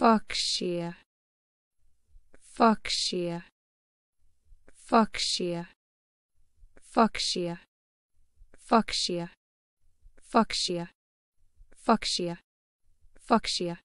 Faksia. Faksia. Faksia. Faksia. Faksia. Faksia. Faksia. Faksia.